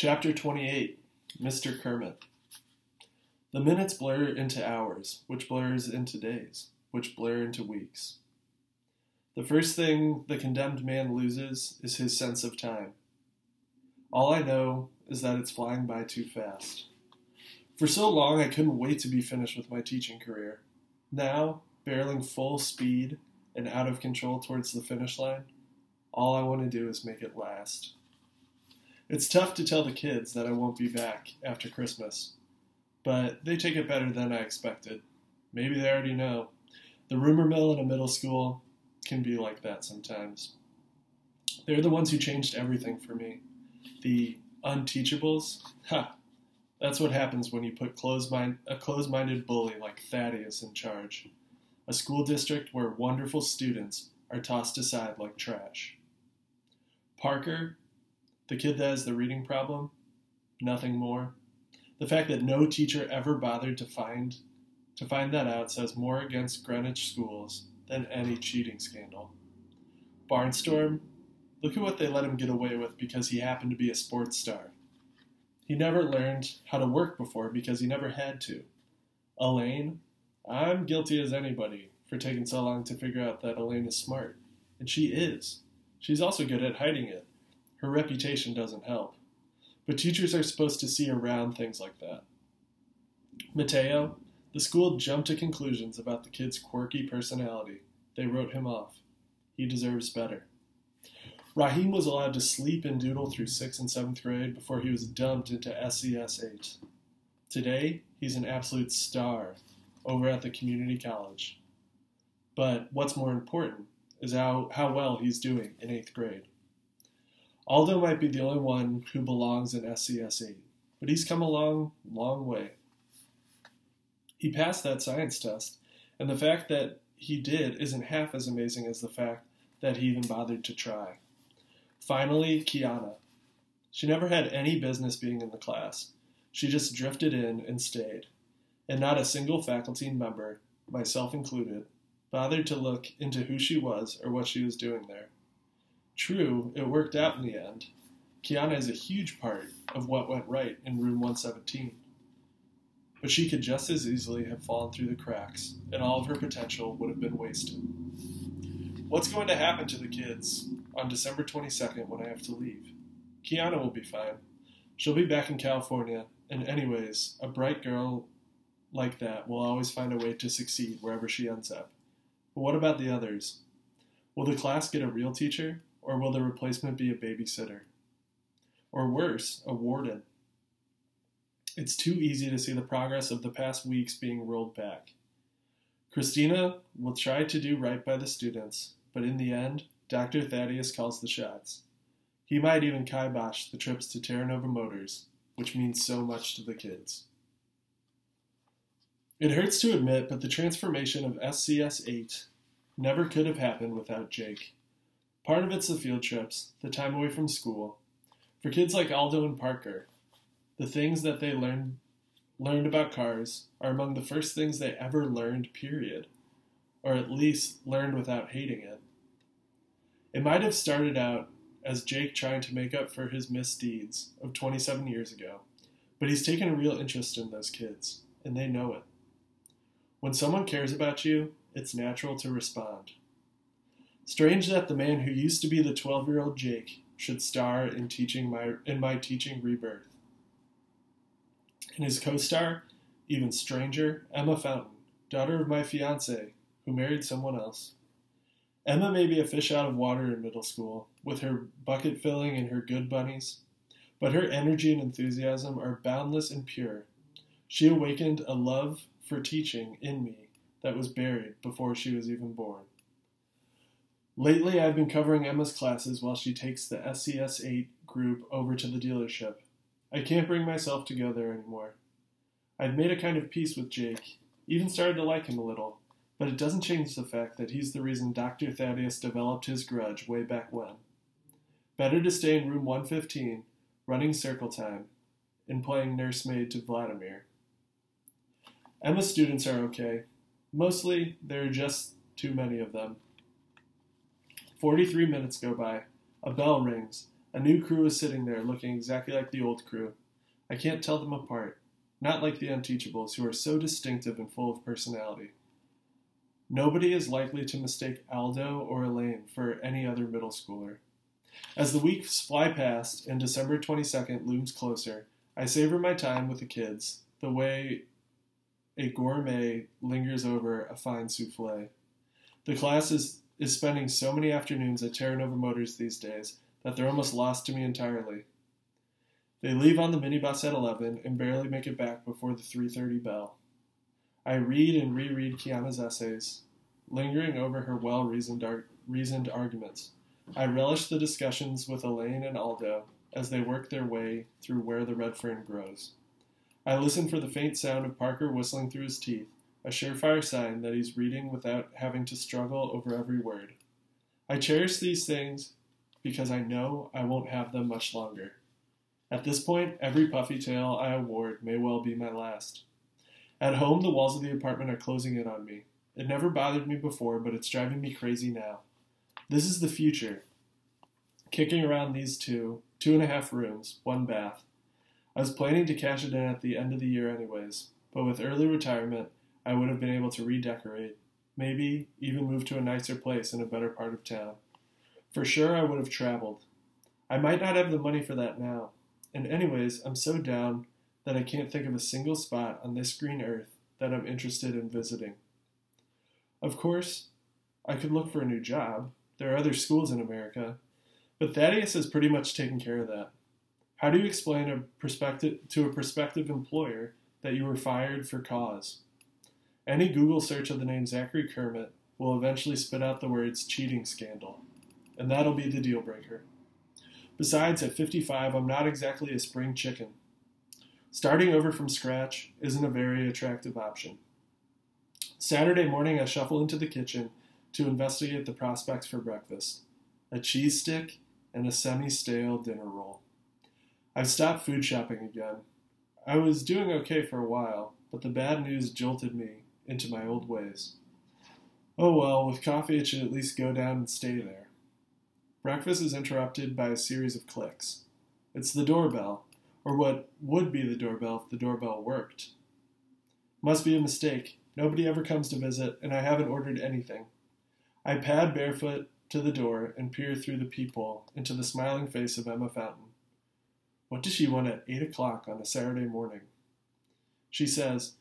Chapter 28 Mr. Kermit. The minutes blur into hours, which blurs into days, which blur into weeks. The first thing the condemned man loses is his sense of time. All I know is that it's flying by too fast. For so long, I couldn't wait to be finished with my teaching career. Now, barreling full speed and out of control towards the finish line, all I want to do is make it last. It's tough to tell the kids that I won't be back after Christmas, but they take it better than I expected. Maybe they already know. The rumor mill in a middle school can be like that sometimes. They're the ones who changed everything for me. The unteachables? Ha! That's what happens when you put mind, a closed minded bully like Thaddeus in charge. A school district where wonderful students are tossed aside like trash. Parker the kid that has the reading problem, nothing more. The fact that no teacher ever bothered to find to find that out says more against Greenwich schools than any cheating scandal. Barnstorm, look at what they let him get away with because he happened to be a sports star. He never learned how to work before because he never had to. Elaine, I'm guilty as anybody for taking so long to figure out that Elaine is smart. And she is. She's also good at hiding it. Her reputation doesn't help. But teachers are supposed to see around things like that. Mateo, the school jumped to conclusions about the kid's quirky personality. They wrote him off. He deserves better. Rahim was allowed to sleep and doodle through 6th and 7th grade before he was dumped into SCS 8. Today, he's an absolute star over at the community college. But what's more important is how, how well he's doing in 8th grade. Aldo might be the only one who belongs in SCS 8, but he's come a long, long way. He passed that science test, and the fact that he did isn't half as amazing as the fact that he even bothered to try. Finally, Kiana. She never had any business being in the class. She just drifted in and stayed, and not a single faculty member, myself included, bothered to look into who she was or what she was doing there. True, it worked out in the end. Kiana is a huge part of what went right in room 117. But she could just as easily have fallen through the cracks, and all of her potential would have been wasted. What's going to happen to the kids on December 22nd when I have to leave? Kiana will be fine. She'll be back in California, and, anyways, a bright girl like that will always find a way to succeed wherever she ends up. But what about the others? Will the class get a real teacher? Or will the replacement be a babysitter? Or worse, a warden? It's too easy to see the progress of the past weeks being rolled back. Christina will try to do right by the students, but in the end, Dr. Thaddeus calls the shots. He might even kibosh the trips to Terranova Motors, which means so much to the kids. It hurts to admit, but the transformation of SCS 8 never could have happened without Jake. Part of it's the field trips, the time away from school. For kids like Aldo and Parker, the things that they learned learned about cars are among the first things they ever learned, period. Or at least learned without hating it. It might have started out as Jake trying to make up for his misdeeds of 27 years ago, but he's taken a real interest in those kids, and they know it. When someone cares about you, it's natural to respond. Strange that the man who used to be the 12 year old Jake should star in teaching my in my teaching rebirth. And his co-star, even stranger, Emma Fountain, daughter of my fiance, who married someone else. Emma may be a fish out of water in middle school, with her bucket filling and her good bunnies, but her energy and enthusiasm are boundless and pure. She awakened a love for teaching in me that was buried before she was even born. Lately, I've been covering Emma's classes while she takes the SCS 8 group over to the dealership. I can't bring myself to go there anymore. I've made a kind of peace with Jake, even started to like him a little, but it doesn't change the fact that he's the reason Dr. Thaddeus developed his grudge way back when. Better to stay in room 115, running circle time, and playing nursemaid to Vladimir. Emma's students are okay. Mostly, there are just too many of them. 43 minutes go by. A bell rings. A new crew is sitting there, looking exactly like the old crew. I can't tell them apart, not like the Unteachables, who are so distinctive and full of personality. Nobody is likely to mistake Aldo or Elaine for any other middle schooler. As the weeks fly past and December 22nd looms closer, I savor my time with the kids the way a gourmet lingers over a fine souffle. The class is, is spending so many afternoons at Terranova Motors these days that they're almost lost to me entirely. They leave on the minibus at 11 and barely make it back before the 3:30 bell. I read and reread Kiana's essays, lingering over her well-reasoned ar- reasoned arguments. I relish the discussions with Elaine and Aldo as they work their way through where the red fern grows. I listen for the faint sound of Parker whistling through his teeth, a surefire sign that he's reading without having to struggle over every word. I cherish these things because I know I won't have them much longer. At this point, every puffy tail I award may well be my last. At home, the walls of the apartment are closing in on me. It never bothered me before, but it's driving me crazy now. This is the future. Kicking around these two, two and a half rooms, one bath. I was planning to cash it in at the end of the year, anyways, but with early retirement, I would have been able to redecorate, maybe even move to a nicer place in a better part of town. For sure, I would have traveled. I might not have the money for that now. And, anyways, I'm so down that I can't think of a single spot on this green earth that I'm interested in visiting. Of course, I could look for a new job. There are other schools in America, but Thaddeus has pretty much taken care of that. How do you explain a prospective, to a prospective employer that you were fired for cause? Any Google search of the name Zachary Kermit will eventually spit out the words cheating scandal, and that'll be the deal breaker. Besides, at 55, I'm not exactly a spring chicken. Starting over from scratch isn't a very attractive option. Saturday morning, I shuffle into the kitchen to investigate the prospects for breakfast a cheese stick and a semi stale dinner roll. I've stopped food shopping again. I was doing okay for a while, but the bad news jolted me into my old ways. Oh well, with coffee it should at least go down and stay there. Breakfast is interrupted by a series of clicks. It's the doorbell, or what would be the doorbell if the doorbell worked. Must be a mistake. Nobody ever comes to visit, and I haven't ordered anything. I pad barefoot to the door and peer through the peephole into the smiling face of Emma Fountain. What does she want at eight o'clock on a Saturday morning? She says,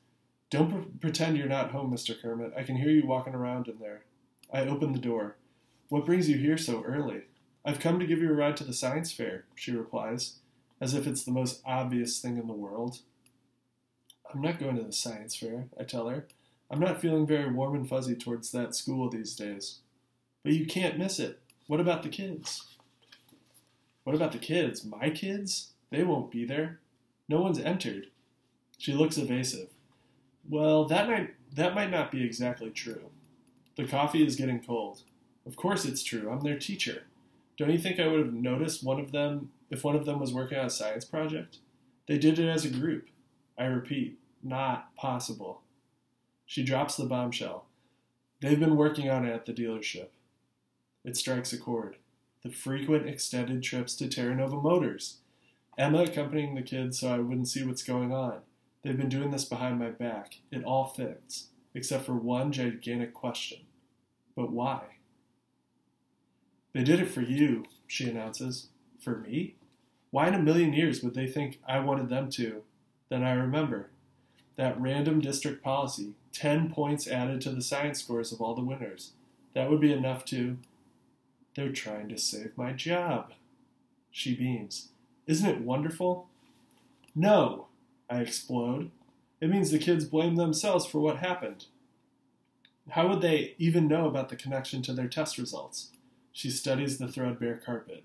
Don't pre- pretend you're not home, Mr. Kermit. I can hear you walking around in there. I open the door. What brings you here so early? I've come to give you a ride to the science fair, she replies, as if it's the most obvious thing in the world. I'm not going to the science fair, I tell her. I'm not feeling very warm and fuzzy towards that school these days. But you can't miss it. What about the kids? What about the kids? My kids? They won't be there. No one's entered. She looks evasive. Well, that might that might not be exactly true. The coffee is getting cold. Of course it's true. I'm their teacher. Don't you think I would have noticed one of them if one of them was working on a science project? They did it as a group. I repeat, not possible. She drops the bombshell. They've been working on it at the dealership. It strikes a chord. The frequent extended trips to Terranova Motors. Emma accompanying the kids so I wouldn't see what's going on. They've been doing this behind my back. It all fits, except for one gigantic question. But why? They did it for you, she announces. For me? Why in a million years would they think I wanted them to? Then I remember. That random district policy, 10 points added to the science scores of all the winners. That would be enough to. They're trying to save my job. She beams. Isn't it wonderful? No, I explode. It means the kids blame themselves for what happened. How would they even know about the connection to their test results? She studies the threadbare carpet.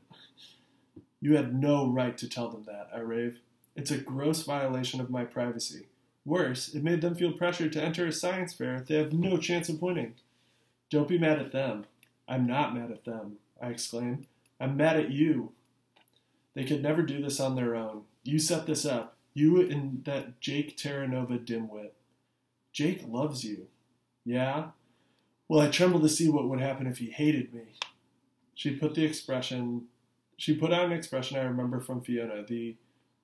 You had no right to tell them that, I rave. It's a gross violation of my privacy. Worse, it made them feel pressured to enter a science fair they have no chance of winning. Don't be mad at them. I'm not mad at them, I exclaim. I'm mad at you. They could never do this on their own. You set this up. You and that Jake Terranova dimwit. Jake loves you. Yeah? Well, I tremble to see what would happen if he hated me. She put the expression She put on an expression I remember from Fiona, the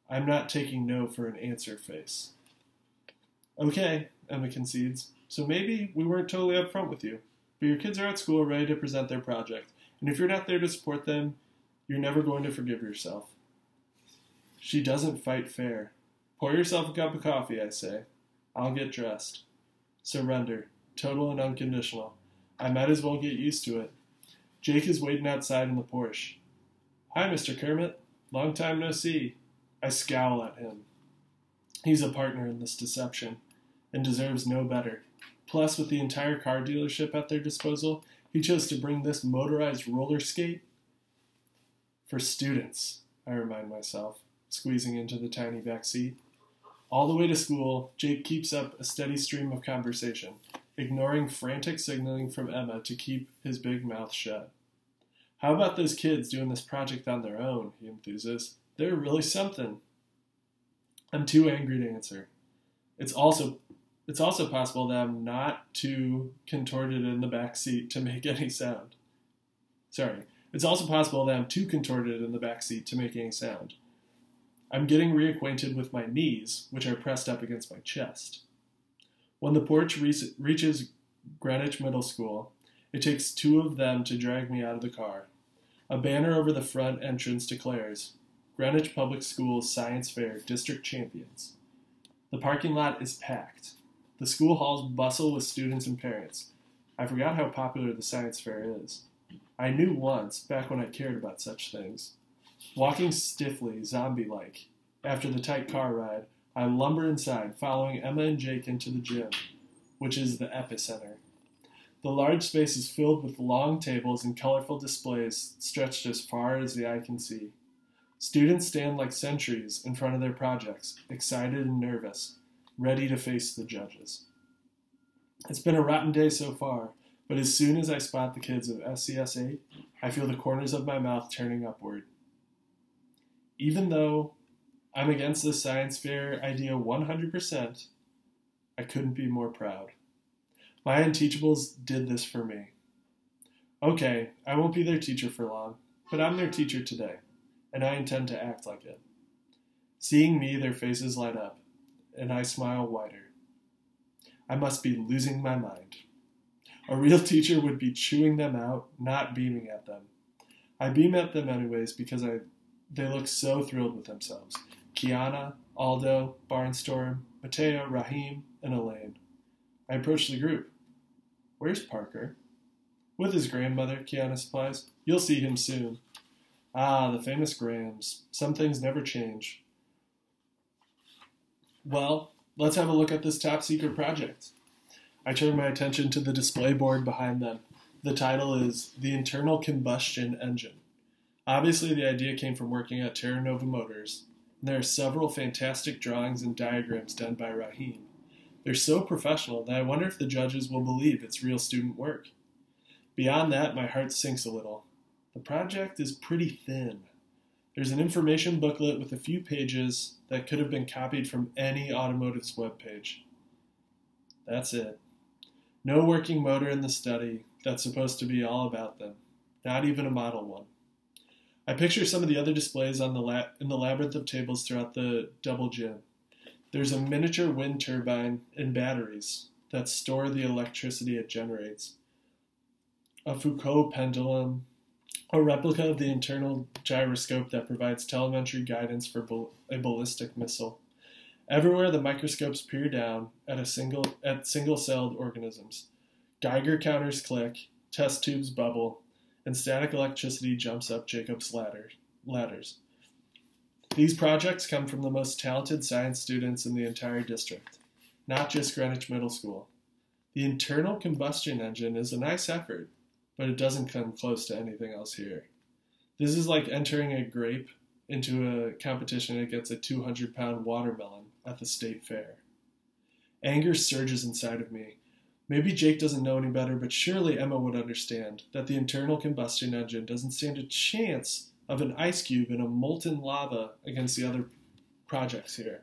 I'm not taking no for an answer face. Okay, Emma concedes. So maybe we weren't totally upfront with you. But your kids are at school ready to present their project. And if you're not there to support them, you're never going to forgive yourself. She doesn't fight fair. Pour yourself a cup of coffee, I say. I'll get dressed. Surrender. Total and unconditional. I might as well get used to it. Jake is waiting outside in the Porsche. Hi, Mr. Kermit. Long time no see. I scowl at him. He's a partner in this deception and deserves no better. Plus, with the entire car dealership at their disposal, he chose to bring this motorized roller skate for students, I remind myself, squeezing into the tiny back seat. All the way to school, Jake keeps up a steady stream of conversation, ignoring frantic signaling from Emma to keep his big mouth shut. How about those kids doing this project on their own? He enthuses. They're really something. I'm too angry to answer. It's also it's also possible that I'm not too contorted in the back seat to make any sound. Sorry. It's also possible that I'm too contorted in the back seat to make any sound. I'm getting reacquainted with my knees, which are pressed up against my chest. When the Porsche re- reaches Greenwich Middle School, it takes two of them to drag me out of the car. A banner over the front entrance declares Greenwich Public Schools Science Fair District Champions. The parking lot is packed. The school halls bustle with students and parents. I forgot how popular the science fair is. I knew once, back when I cared about such things. Walking stiffly, zombie like, after the tight car ride, I lumber inside, following Emma and Jake into the gym, which is the epicenter. The large space is filled with long tables and colorful displays stretched as far as the eye can see. Students stand like sentries in front of their projects, excited and nervous, ready to face the judges. It's been a rotten day so far, but as soon as I spot the kids of SCS 8, I feel the corners of my mouth turning upward. Even though I'm against the science fair idea 100%, I couldn't be more proud. My Unteachables did this for me. Okay, I won't be their teacher for long, but I'm their teacher today, and I intend to act like it. Seeing me, their faces light up, and I smile wider. I must be losing my mind. A real teacher would be chewing them out, not beaming at them. I beam at them anyways because I they look so thrilled with themselves. Kiana, Aldo, Barnstorm, Mateo, Rahim, and Elaine. I approach the group. Where's Parker? With his grandmother, Kiana supplies. You'll see him soon. Ah, the famous Grams. Some things never change. Well, let's have a look at this top secret project. I turn my attention to the display board behind them. The title is The Internal Combustion Engine. Obviously, the idea came from working at Terranova Motors, and there are several fantastic drawings and diagrams done by Rahim. They're so professional that I wonder if the judges will believe it's real student work. Beyond that, my heart sinks a little. The project is pretty thin. There's an information booklet with a few pages that could have been copied from any automotive's webpage. That's it. No working motor in the study that's supposed to be all about them, not even a model one. I picture some of the other displays on the la- in the labyrinth of tables throughout the double gym. There's a miniature wind turbine and batteries that store the electricity it generates. A Foucault pendulum, a replica of the internal gyroscope that provides telemetry guidance for a ballistic missile. Everywhere the microscopes peer down at a single at single-celled organisms. Geiger counters click, test tubes bubble, and static electricity jumps up Jacob's ladder, ladders. These projects come from the most talented science students in the entire district, not just Greenwich Middle School. The internal combustion engine is a nice effort, but it doesn't come close to anything else here. This is like entering a grape into a competition against a 200 pound watermelon at the state fair. Anger surges inside of me. Maybe Jake doesn't know any better, but surely Emma would understand that the internal combustion engine doesn't stand a chance of an ice cube in a molten lava against the other projects here.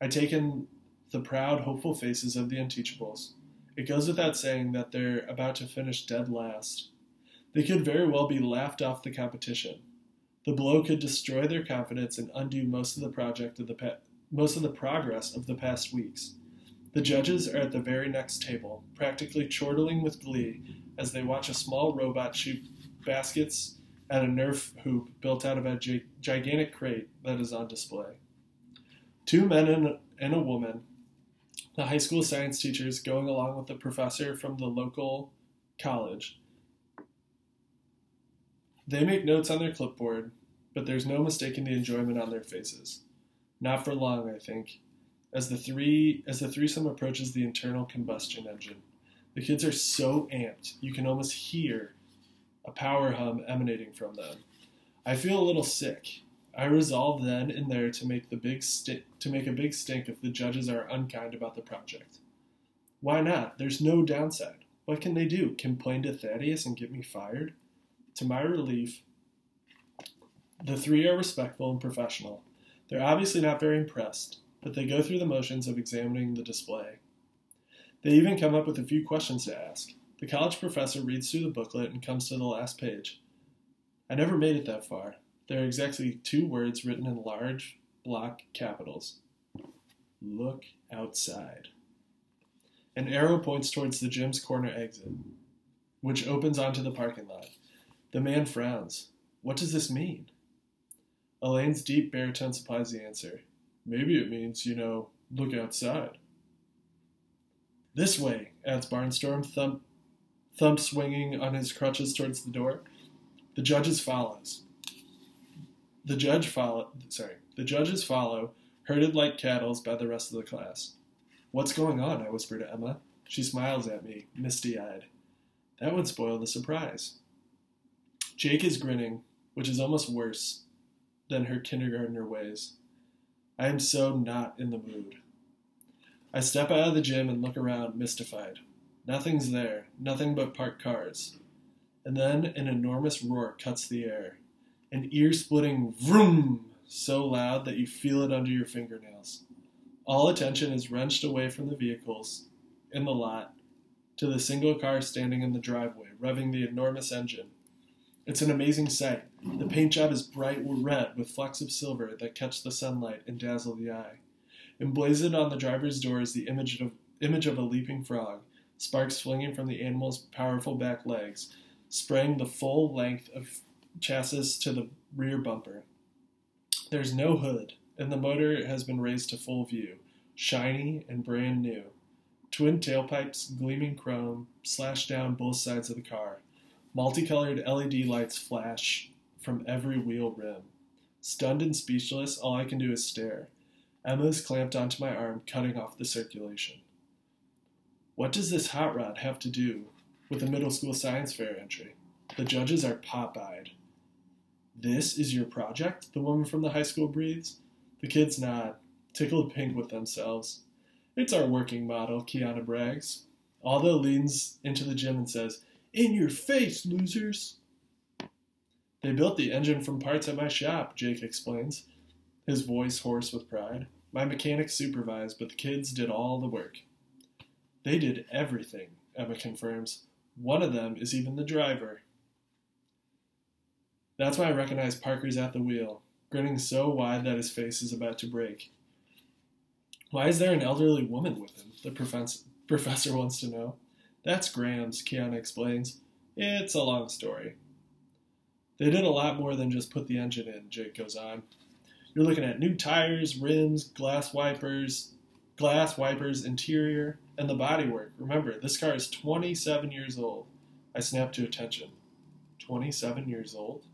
I take in the proud, hopeful faces of the Unteachables. It goes without saying that they're about to finish dead last. They could very well be laughed off the competition. The blow could destroy their confidence and undo most of the project of the most of the progress of the past weeks. The judges are at the very next table, practically chortling with glee as they watch a small robot shoot baskets at a Nerf hoop built out of a gigantic crate that is on display. Two men and, a woman, the high school science teachers going along with the professor from the local college. They make notes on their clipboard, but there's no mistaking the enjoyment on their faces. Not for long, I think, as the three as the threesome approaches the internal combustion engine. The kids are so amped, you can almost hear a power hum emanating from them. I feel a little sick. I resolve then and there to make the big sti- to make a big stink if the judges are unkind about the project. Why not? There's no downside. What can they do? Complain to Thaddeus and get me fired? To my relief, the three are respectful and professional. They're obviously not very impressed, but they go through the motions of examining the display. They even come up with a few questions to ask. The college professor reads through the booklet and comes to the last page. I never made it that far. There are exactly two words written in large block capitals Look outside. An arrow points towards the gym's corner exit, which opens onto the parking lot. The man frowns. What does this mean? Elaine's deep baritone supplies the answer. Maybe it means, you know, look outside. This way, adds Barnstorm, thump, thump swinging on his crutches towards the door. The judges follows. The judge follow. Sorry, the judges follow, herded like cattle by the rest of the class. What's going on? I whisper to Emma. She smiles at me, misty-eyed. That would spoil the surprise. Jake is grinning, which is almost worse than her kindergartner ways. I am so not in the mood. I step out of the gym and look around, mystified. Nothing's there, nothing but parked cars. And then an enormous roar cuts the air. An ear splitting vroom so loud that you feel it under your fingernails. All attention is wrenched away from the vehicles in the lot to the single car standing in the driveway, revving the enormous engine. It's an amazing sight. The paint job is bright red with flecks of silver that catch the sunlight and dazzle the eye. Emblazoned on the driver's door is the image of, image of a leaping frog, sparks flinging from the animal's powerful back legs, spraying the full length of chassis to the rear bumper. There's no hood, and the motor has been raised to full view, shiny and brand new. Twin tailpipes, gleaming chrome, slash down both sides of the car. Multicolored LED lights flash from every wheel rim. Stunned and speechless, all I can do is stare. Emma is clamped onto my arm, cutting off the circulation. What does this hot rod have to do with a middle school science fair entry? The judges are pop eyed. This is your project? The woman from the high school breathes. The kids nod, tickled pink with themselves. It's our working model, Kiana brags. Aldo leans into the gym and says, In your face, losers! They built the engine from parts at my shop, Jake explains, his voice hoarse with pride. My mechanics supervised, but the kids did all the work. They did everything, Emma confirms. One of them is even the driver. That's why I recognize Parker's at the wheel, grinning so wide that his face is about to break. Why is there an elderly woman with him? The professor wants to know. That's Grams, Kiana explains. It's a long story. They did a lot more than just put the engine in, Jake goes on. You're looking at new tires, rims, glass wipers, glass wipers, interior, and the bodywork. Remember, this car is 27 years old. I snap to attention. 27 years old?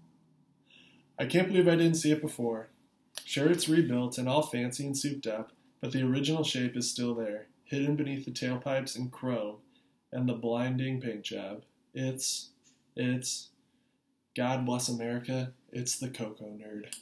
I can't believe I didn't see it before. Sure, it's rebuilt and all fancy and souped up, but the original shape is still there, hidden beneath the tailpipes and chrome and the blinding paint job. It's, it's, God bless America, it's the Coco Nerd.